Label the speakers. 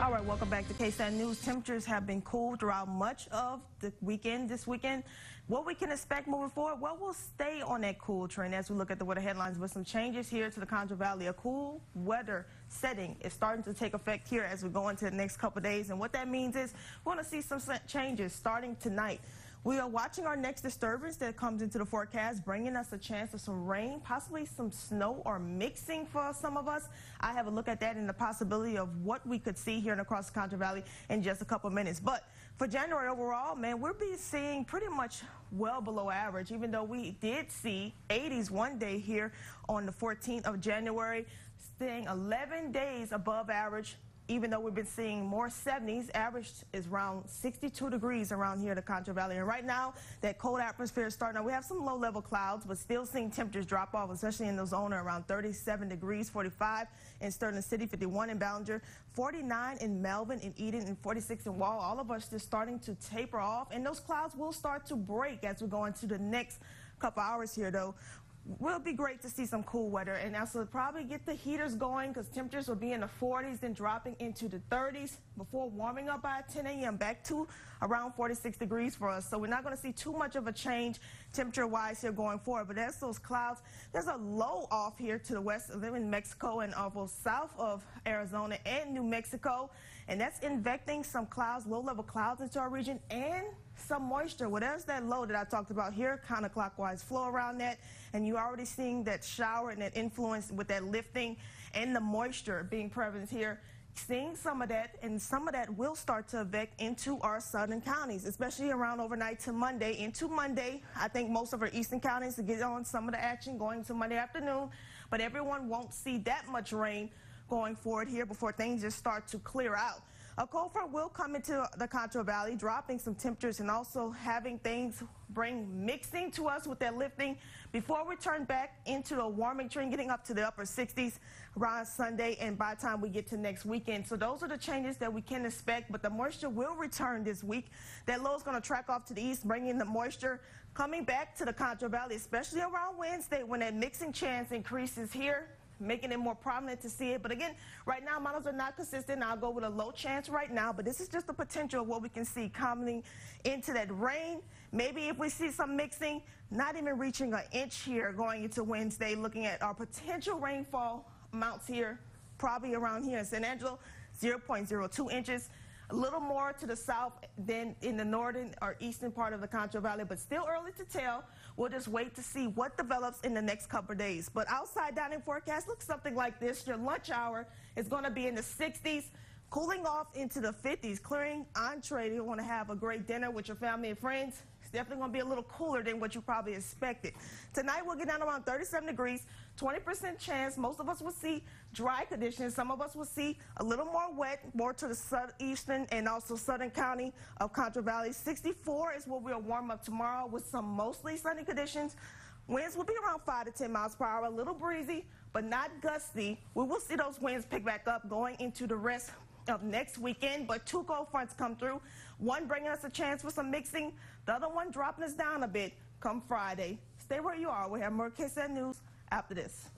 Speaker 1: All right, welcome back to KSAN News. Temperatures have been cool throughout much of the weekend this weekend. What we can expect moving forward, well, we'll stay on that cool trend as we look at the weather headlines with some changes here to the Concho Valley. A cool weather setting is starting to take effect here as we go into the next couple days. And what that means is we're going to see some changes starting tonight. We are watching our next disturbance that comes into the forecast, bringing us a chance of some rain, possibly some snow or mixing for some of us. I have a look at that and the possibility of what we could see here and across the Concho Valley in just a couple minutes. But for January overall, man, we'll be seeing pretty much well below average, even though we did see 80s one day here on the 14th of January, staying 11 days above average even though we've been seeing more 70s, average is around 62 degrees around here in the Concho Valley. And right now, that cold atmosphere is starting. Now, we have some low-level clouds, but still seeing temperatures drop off, especially in the zone around 37 degrees, 45 in Sterling City, 51 in Ballinger, 49 in Melvin, in Eden, and 46 in Wall. All of us just starting to taper off, and those clouds will start to break as we go into the next couple hours here, though will be great to see some cool weather and also probably get the heaters going because temperatures will be in the 40s then dropping into the 30s before warming up by 10 a.m. back to around 46 degrees for us. So we're not going to see too much of a change temperature wise here going forward. But as those clouds, there's a low off here to the west of them in Mexico and almost south of Arizona and New Mexico. And that's invecting some clouds, low level clouds into our region and some moisture. There's that low that I talked about here, counterclockwise flow around that. And you're already seeing that shower and that influence with that lifting and the moisture being present here. Seeing some of that, and some of that will start to affect into our southern counties, especially around overnight to Monday. Into Monday, I think most of our eastern counties will get on some of the action going to Monday afternoon, but everyone won't see that much rain going forward here before things just start to clear out. A cold front will come into the Concho Valley, dropping some temperatures and also having things bring mixing to us with that lifting before we turn back into a warming trend, getting up to the upper 60s around Sunday and by the time we get to next weekend. So those are the changes that we can expect, but the moisture will return this week. That low is going to track off to the east, bringing the moisture coming back to the Concho Valley, especially around Wednesday when that mixing chance increases here making it more prominent to see it. But again, right now, models are not consistent. I'll go with a low chance right now, but this is just the potential of what we can see coming into that rain. Maybe if we see some mixing, not even reaching an inch here going into Wednesday, looking at our potential rainfall amounts here, probably around here in San Angelo, 0.02 inches a little more to the south than in the northern or eastern part of the Concho Valley, but still early to tell. We'll just wait to see what develops in the next couple of days. But outside dining forecast looks something like this. Your lunch hour is going to be in the 60s, cooling off into the 50s, clearing entree. You want to have a great dinner with your family and friends definitely going to be a little cooler than what you probably expected. Tonight we'll get down around 37 degrees, 20% chance. Most of us will see dry conditions. Some of us will see a little more wet, more to the southeastern and also southern county of Concho Valley. 64 is what we'll warm up tomorrow with some mostly sunny conditions. Winds will be around 5 to 10 miles per hour, a little breezy, but not gusty. We will see those winds pick back up going into the rest of next weekend, but two cold fronts come through. One bringing us a chance for some mixing, the other one dropping us down a bit come Friday. Stay where you are. We have more KSAN News after this.